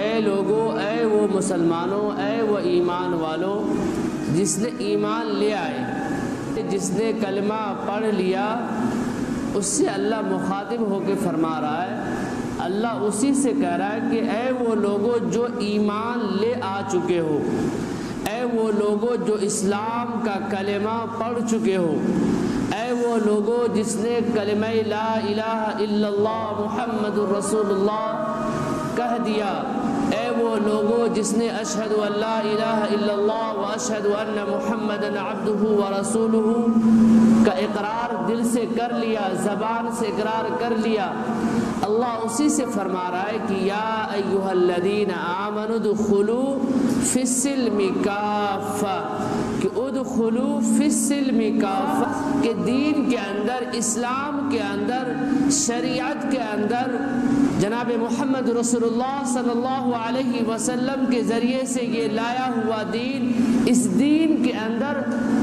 ए लोगों, ए वो मुसलमानों, ए वो ईमान वालों, जिसने ईमान ले आए, जिसने कलमा पढ़ लिया, उससे अल्लाह मुखातिब होकर फरमा रहा है। अल्लाह उसी से कह रहा है कि ए वो लोगों जो ईमान ले आ चुके हो, ए वो लोगों जो इस्लाम का कलमा पढ़ चुके हो, ए वो लोगों जिसने कलम ला इलाहा इल्लल्लाह मुहम्मदुर रसूलुल्लाह कह दिया ए वो लोगो जिसने अशहद व अशहद व रसूलुहु का इकरार दिल से कर लिया, ज़बान से इकरार कर लिया। अल्लाह उसी से फरमा रहा है कि या अय्युहल्लदीन आमनुदखुलू फिस्सिल्मि काफ़ा। कि उदखुलू फिस्सिल्मि काफ़ा, कि दीन के अंदर, इस्लाम के अंदर, शरीयत के अंदर, जनाब मोहम्मद रसूलुल्लाह सल्लल्लाहु अलैहि वसल्लम के ज़रिए से ये लाया हुआ दीन, इस दीन के अंदर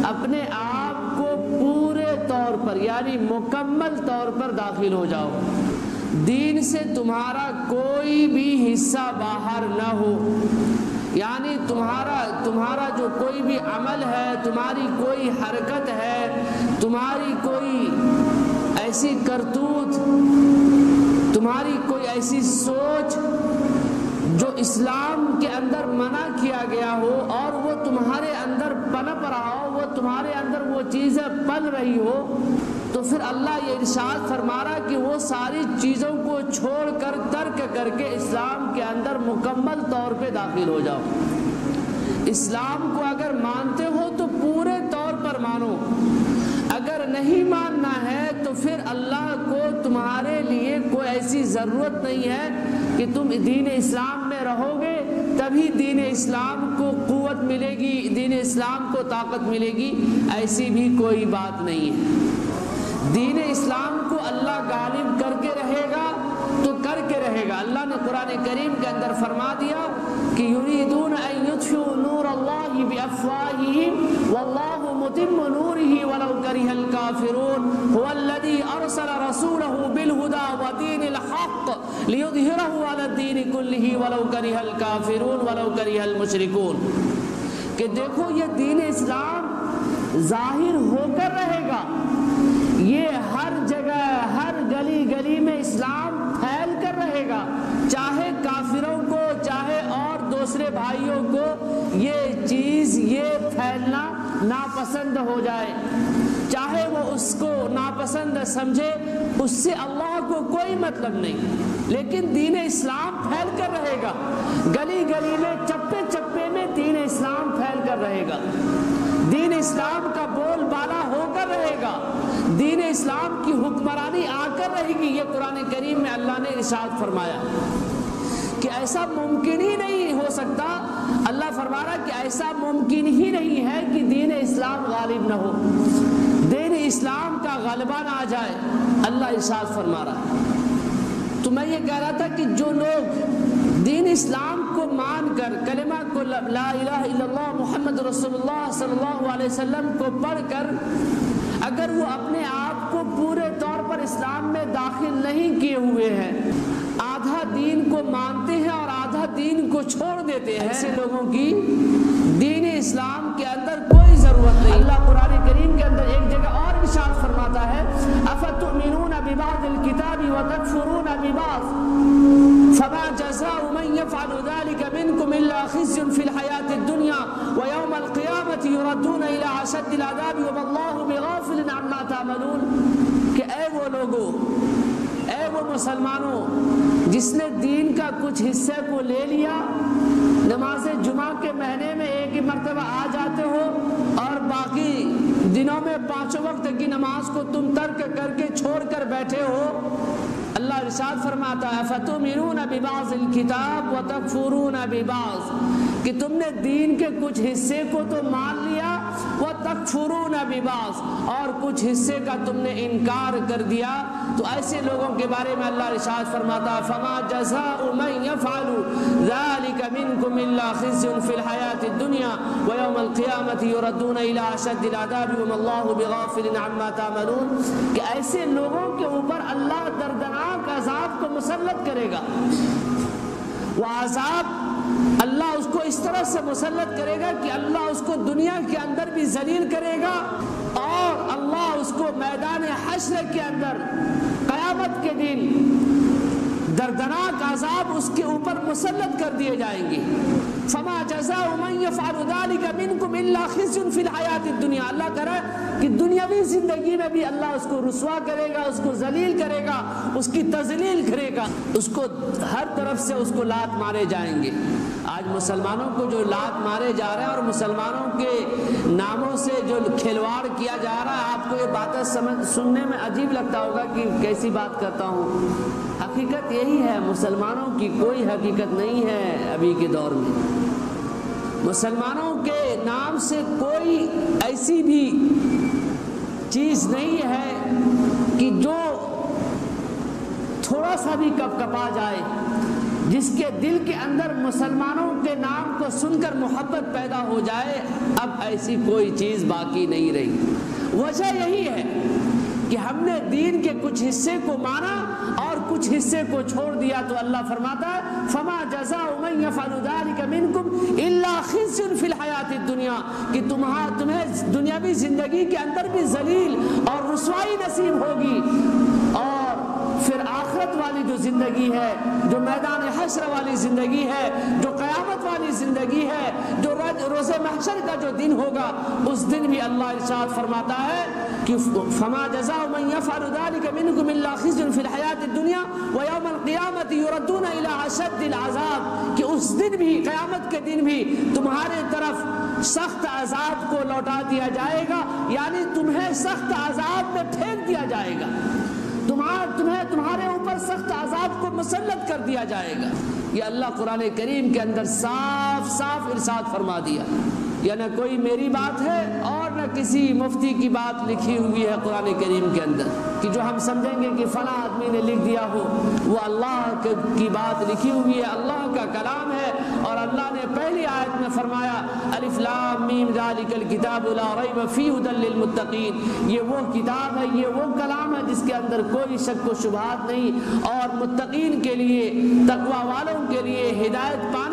अपने आप को पूरे तौर पर, यानी मुकम्मल तौर पर दाखिल हो जाओ। दीन से तुम्हारा कोई भी हिस्सा बाहर न हो। यानी तुम्हारा तुम्हारा जो कोई भी अमल है, तुम्हारी कोई हरकत है, तुम्हारी कोई ऐसी करतूत, तुम्हारी कोई ऐसी सोच जो इस्लाम के अंदर मना किया गया हो और वो तुम्हारे अंदर पनप रहा हो, वो तुम्हारे अंदर वो चीज़ें पल रही हो तो फिर अल्लाह ये इरशाद फरमा रहा कि वो सारी चीज़ों को छोड़कर तर्क करके इस्लाम के अंदर मुकम्मल तौर पे दाखिल हो जाओ। इस्लाम को अगर मानते हो तो पूरे तौर पर मानो। अगर नहीं मानना है तो फिर अल्लाह को तुम्हारे लिए कोई ऐसी ज़रूरत नहीं है कि तुम दीन इस्लाम में रहोगे, तभी दीन इस्लाम को क़ुवत मिलेगी, दीन इस्लाम को ताकत मिलेगी, ऐसी भी कोई बात नहीं है। दीन इस्लाम को अल्लाह गालिब करके रहेगा तो करके रहेगा। अल्लाह ने कुरान करीम के अंदर फरमा दिया कि युरीदून नूर मुतिम्मु नूरिही वलौ करिहल काफिरून। अरसल रसूलहु बिल हुदा व हक़्क़ लियुज़हिरहु अला दीन कुल्लिही वलौ करिहल काफिरून, वलौ करिहल मुशरिकून। कि देखो, ये दीन इस्लाम ज़ाहिर होकर रहेगा। ये हर जगह, हर गली गली में इस्लाम फैल कर रहेगा। चाहे काफिरों को, चाहे और दूसरे भाइयों को ये चीज़, ये फैलना नापसंद हो जाए। चाहे वो उसको नापसंद समझे, उससे अल्लाह को कोई मतलब नहीं। लेकिन दीन इस्लाम फैल कर रहेगा। गली गली में, चप्पे चप्पे में दीन इस्लाम फैल कर रहेगा। दीन इस्लाम का बोल बाला होकर रहेगा। दीन इस्लाम की हुक्मरानी आकर रहेगी ये कुरान करीम में अल्लाह ने इशाद फरमाया कि ऐसा मुमकिन ही नहीं हो सकता। अल्लाह फरमा रहा कि ऐसा मुमकिन ही नहीं है कि दीन इस्लाम गालिब न हो। दीन इस्लाम का गलबा ना आ जाए, अल्लाह इशाद फरमा रहा तो मैं ये कह रहा था कि जो लोग दीन इस्लाम को मान कर कलमा को मोहम्मद रसूलुल्लाह सल्लल्लाहु अलैहि वसल्लम को पढ़कर अगर वो अपने आप को पूरे तौर पर इस्लाम में दाखिल नहीं किए हुए हैं, आधा दीन को मानते हैं और आधा दीन को छोड़ देते हैं, ऐसे लोगों की दीन इस्लाम के अंदर कोई ज़रूरत नहीं। अल्लाह कुरान करीम के अंदर एक जगह और विशाल फरमाता है, अफतुमिनून किताबी बिबाद। यौमल युरद्दून इला अशद्दिल अज़ाबि व अल्लाहु बिगाफिलिन अम्मा तामलून कि ऐ वो लोगों ऐ वो मुसलमानों जिसने दीन का कुछ हिस्से को ले लिया नमाज़ जुमा के महीने में एक ही मरतबा आ जाते हो और बाकी दिनों में पाँचों वक्त की नमाज़ को तुम तर्क करके छोड़ कर बैठे हो अल्लाह इरशाद फरमाता है फतुमिरून बिबाज किताब व तकफुरून बिबाज कि तुमने दीन के कुछ हिस्से को तो मान व तकफुरून बिबाज और कुछ हिस्से का तुमने इनकार कर दिया। तो ऐसे लोगों के बारे में अल्लाह इरशाद फरमाता फमा जज़ाउ मन यफअलु ज़ालिका मिनकुम इल्ला खिज़्युन फिल हयातिद दुनिया कि ऐसे लोगों के ऊपर अल्लाह दर्दनाक अजाब को मुसल्लत करेगा। वह अजाब अल्लाह उसको इस तरह से मुसलत करेगा कि अल्लाह उसको दुनिया के अंदर भी जलील करेगा और अल्लाह उसको मैदान हश्र के अंदर, क़यामत के दिन दर्दनाक आजाब उसके ऊपर मुसलत कर दिए जाएँगे। फमा जजा दुनिया अल्लाह करे कि दुनियावी ज़िंदगी में भी अल्लाह उसको रसवा करेगा उसको जलील करेगा उसकी तजलील करेगा उसको हर तरफ़ से उसको लात मारे जाएँगे आज मुसलमानों को जो लात मारे जा रहे हैं और मुसलमानों के नामों से जो खिलवाड़ किया जा रहा है आपको ये बातें समझ सुनने में अजीब लगता होगा कि कैसी बात करता हूँ हकीकत यही है मुसलमानों की कोई हकीकत नहीं है अभी के दौर में मुसलमानों के नाम से कोई ऐसी भी चीज़ नहीं है कि जो थोड़ा सा भी कप कपा जाए, जिसके दिल के अंदर मुसलमानों के नाम को सुनकर मोहब्बत पैदा हो जाए, अब ऐसी कोई चीज़ बाकी नहीं रही। वजह यही है कि हमने दीन के कुछ हिस्से को माना कुछ हिस्से को छोड़ दिया तो अल्लाह फरमाता है, फमा जजा फिल हयात दुनिया, कि तुम्हारा तुम्हें दुनियावी ज़िंदगी के अंदर भी जलील और रसवाई नसीब होगी। और फिर आखरत वाली जो ज़िंदगी है, जो मैदान हशर वाली ज़िंदगी है, जो क़यामत ज़िंदगी है, जो रोज़े महशर का जो दिन होगा, उस दिन भी अल्लाह इरशाद फरमाता है कि फमा जजा दुनिया व यौमत युरदून अज़ाब। कि उस दिन भी, क़यामत के दिन भी तुम्हारे तरफ़ सख्त अजाब को लौटा दिया जाएगा, यानी तुम्हें सख्त अजाब में फेंक दिया जाएगा। तुम्हारा तुम्हें तुम्हारे ऊपर सख्त आजाब को मुसलत कर दिया जाएगा। ये अल्लाह कुरान करीम के अंदर साफ़ साफ़ इरशाद फरमा दिया। ना कोई मेरी बात है और किसी मुफ्ती की बात लिखी हुई है कुरान करीम के अंदर कि जो हम समझेंगे कि फला आदमी ने लिख दिया हो, वो अल्लाह की बात लिखी हुई है, अल्लाह का कलाम है। और अल्लाह ने पहली आयत में फरमाया ये वो किताब है, ये वो कलाम है जिसके अंदर कोई शक व शुभात नहीं। और मुत्तकीन के लिए, तकवा वालों के लिए हिदायत वालों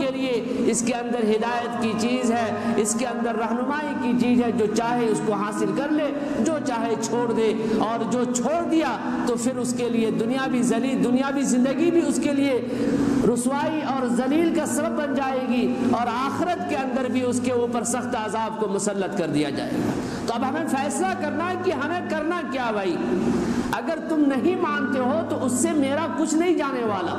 के लिए इसके अंदर हिदायत की चीज़ है, इसके अंदर रहनुमाई की चीज़ है, जो चाहे उसको हासिल कर ले, जो चाहे छोड़ दे। और जो छोड़ दिया तो फिर उसके लिए दुनियावी जली दुनियावी ज़िंदगी भी उसके लिए रसवाई और जलील का सबब बन जाएगी और आखरत के अंदर भी उसके ऊपर सख्त आजाब को मुसलत कर दिया जाएगा। तो अब हमें फैसला करना है कि हमें करना क्या भाई? अगर तुम नहीं मानते हो तो उससे मेरा कुछ नहीं जाने वाला।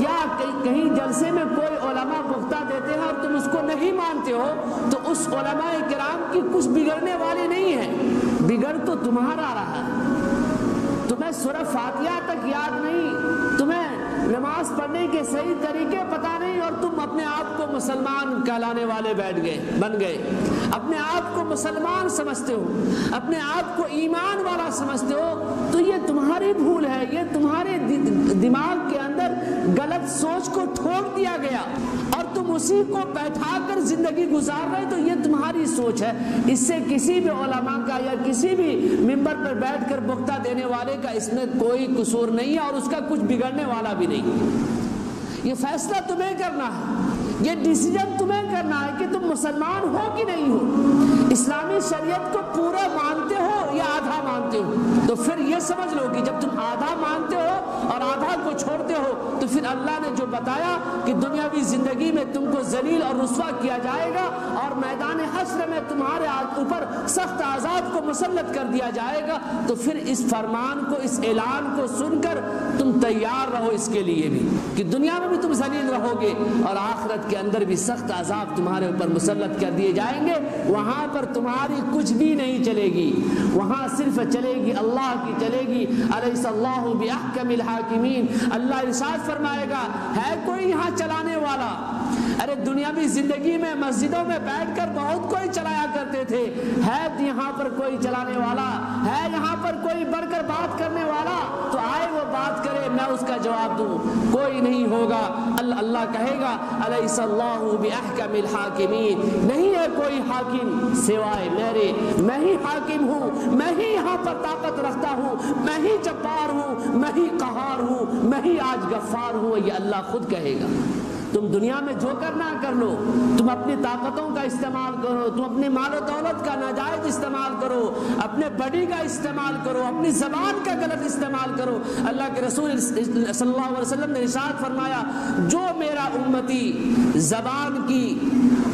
या कहीं जलसे में कोई ओलमा पुख्ता देते हैं और तुम उसको नहीं मानते हो तो उस ओलमा कराम की कुछ बिगड़ने वाली नहीं है। बिगड़ तो तुम्हारा रहा। है तुम्हें सुरफ फातिया तक याद नहीं तुम्हें नमाज़ पढ़ने के सही तरीके पता नहीं और तुम अपने आप को मुसलमान कहलाने वाले बैठ गए बन गए। अपने आप को मुसलमान समझते हो अपने आप को ईमान वाला समझते हो तो ये तुम्हारी भूल है ये तुम्हारे दि, दिमाग के अंदर गलत सोच को ठोक दिया गया और तुम उसी को बैठा कर ज़िंदगी गुजार रहे तो ये तुम्हारी सोच है। इससे किसी भी ओलमा का या किसी भी मिंबर पर बैठ कर बुख्ता देने वाले का इसमें कोई कसूर नहीं है और उसका कुछ बिगड़ने वाला भी नहीं। ये फैसला तुम्हें करना है। ये डिसीज़न तुम्हें करना है कि तुम मुसलमान हो कि नहीं हो। इस्लामी शरीयत को पूरा मानते हो या आधा मानते हो? तो फिर ये समझ लो कि जब तुम आधा मानते हो और आधा को छोड़ते हो तो फिर अल्लाह ने जो बताया कि दुनियावी ज़िंदगी में तुमको जलील और रुसवा किया जाएगा और मैदान हश्र में तुम्हारे ऊपर सख्त आज़ाद को मुसलत कर दिया जाएगा तो फिर इस फरमान को, इस ऐलान को सुनकर तुम तैयार रहो इसके लिए भी, कि दुनिया में भी तुम जलील रहोगे और आखरत के अंदर भी सख्त आजाब तुम्हारे ऊपर मुसलत कर दिए जाएँगे। वहाँ पर तुम्हारी कुछ भी नहीं चलेगी, वहाँ सिर्फ़ चलेगी अल्लाह की, चलेगी अल्लाह हाकिमीन अल्लाह इरशाद फरमाएगा है कोई यहाँ चलाने वाला? अरे दुनियावी ज़िंदगी में मस्जिदों में बैठकर बहुत कोई चलाया करते थे। है यहाँ पर कोई चलाने वाला है यहाँ पर कोई बढ़कर बात करने वाला तो आए वो बात करे, मैं उसका जवाब दूँ। कोई नहीं होगा अल्लाह अल्लाह कहेगा हाकिमीन। नहीं है कोई हाकिम सिवाय मेरे। मैं ही हाकिम हूँ, मैं ही यहाँ पर ताकत रखता हूँ, मैं ही जब्बार हूँ, मैं ही कहार हूँ, मैं ही आज गफ्फार हूँ, ये अल्लाह खुद कहेगा। तुम दुनिया में जो करना कर लो। तुम अपनी ताकतों का इस्तेमाल करो। तुम अपने मालो दौलत का नाजायज इस्तेमाल करो। अपने बड़ी का इस्तेमाल करो। अपनी जबान का गलत इस्तेमाल करो। अल्लाह के रसूल सल्लल्लाहु अलैहि वसल्लम ने इशाद फरमाया, जो मेरा उम्मती जबान की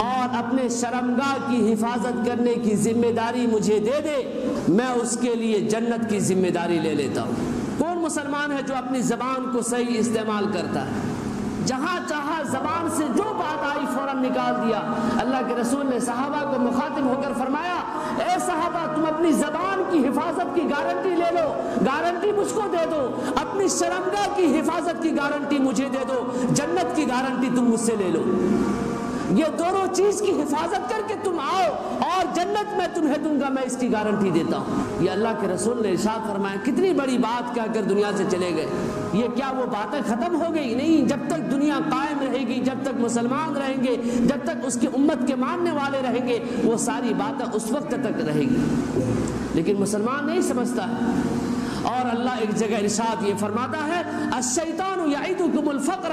और अपने शर्मगाह की हिफाजत करने की ज़िम्मेदारी मुझे दे दे, मैं उसके लिए जन्नत की ज़िम्मेदारी ले लेता हूँ। कौन मुसलमान है जो अपनी जबान को सही इस्तेमाल करता है? जहाँ चाहा जबान से जो बात आई, फ़ौरन निकाल दिया। अल्लाह के रसूल ने सहाबा को मुखातिब होकर फरमाया, ए सहाबा, तुम अपनी जबान की हिफाजत की गारंटी ले लो, गारंटी मुझको दे दो। अपनी शर्मगा की हिफाजत की गारंटी मुझे दे दो, जन्नत की गारंटी तुम मुझसे ले लो। ये दोनों चीज़ की हिफाजत करके तुम आओ और जन्नत में तुम्हें दूँगा, मैं इसकी गारंटी देता हूँ। ये अल्लाह के रसूल ने इशाद फरमाया, कितनी बड़ी बात कहकर दुनिया से चले गए। ये क्या वो बातें खत्म हो गई? नहीं, जब तक दुनिया कायम रहेगी, जब तक मुसलमान रहेंगे, जब तक उसकी उम्मत के मानने वाले रहेंगे, वो सारी बातें उस वक्त तक रहेगी। लेकिन मुसलमान नहीं समझता। और अल्लाह एक जगह इरशाद ये फरमाता है अशैतान याइदुकुमुल फक्र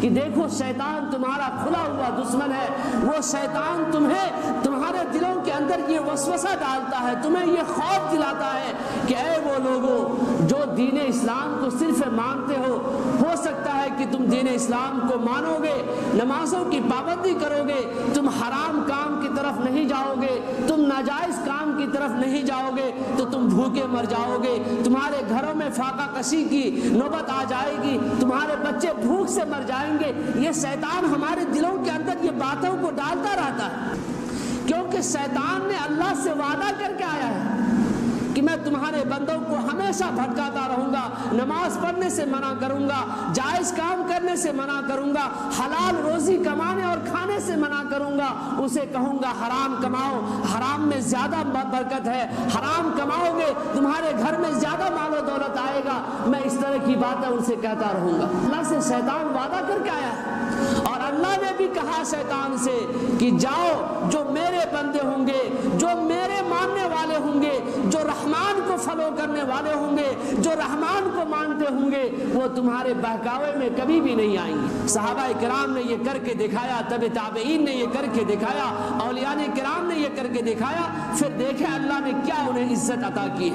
कि देखो, शैतान तुम्हारा खुला हुआ दुश्मन है। वो शैतान तुम्हें तुम्हारे दिलों के अंदर ये वसवसा डालता है, तुम्हें ये खौफ दिलाता है कि ऐ वो लोगों जो दीन इस्लाम को सिर्फ़ मानते हो हो सकता है कि तुम दीन इस्लाम को मानोगे, नमाजों की पाबंदी करोगे, तुम हराम काम की तरफ़ नहीं जाओगे, तुम नाजायज काम की तरफ़ नहीं जाओगे तो तुम भूखे मर जाओगे, तुम्हारे घरों में फाका कशी की नौबत आ जाएगी, तुम्हारे बच्चे भूख से मर जाएँगे। ये शैतान हमारे दिलों के अंदर ये बातों को डालता रहता है। क्योंकि शैतान ने अल्लाह से वादा करके आया है। मैं तुम्हारे बंदों को हमेशा भटकाता रहूँगा। नमाज़ पढ़ने से मना करूँगा, जायज़ काम करने से मना करूँगा, हलाल रोजी कमाने और खाने से मना करूँगा। उसे कहूँगा, हराम कमाओ, हराम में ज़्यादा बरकत है, हराम कमाओगे, तुम्हारे घर में ज़्यादा मालो दौलत आएगा। मैं इस तरह की बातें उनसे कहता रहूँगा। अल्लाह से शैतान वादा करके आया और अल्लाह ने भी कहा शैतान से कि जाओ, जो मेरे बंदे होंगे, जो मेरे मानने वाले होंगे, जो रहमान को फॉलो करने वाले होंगे, जो रहमान को मानते होंगे, वो तुम्हारे बहकावे में कभी भी नहीं आएँगे। साहबा कराम ने ये करके दिखाया, तब ताबेइन ने ये करके दिखाया औलियान कराम ने ये करके दिखाया, फिर देखे अल्लाह ने क्या उन्हें इज़्ज़त अता की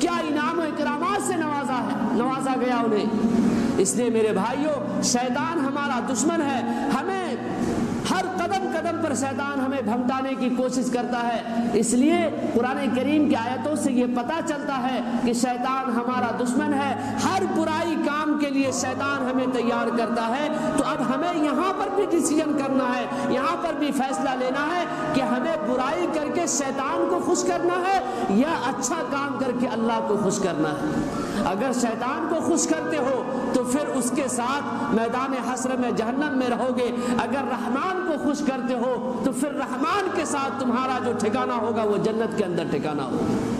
क्या इनाम इकरामात से नवाजा है, नवाजा गया उन्हें? इसलिए मेरे भाइयों, शैतान हमारा दुश्मन है, हमें हर कदम कदम पर शैतान हमें भमटाने की कोशिश करता है। इसलिए पुराने करीम की आयतों से ये पता चलता है कि शैतान हमारा दुश्मन है। हर बुराई काम के लिए शैतान हमें तैयार करता है। तो अब हमें यहाँ पर भी डिसीज़न करना है। यहाँ पर भी फैसला लेना है कि हमें बुराई करके शैतान को खुश करना है या अच्छा काम करके अल्लाह को खुश करना है। अगर शैतान को खुश करते हो तो फिर उसके साथ मैदान हसर में जहन्नम में रहोगे। अगर रहमान को खुश करते हो तो फिर रहमान के साथ तुम्हारा जो ठिकाना होगा, वो जन्नत के अंदर ठिकाना होगा।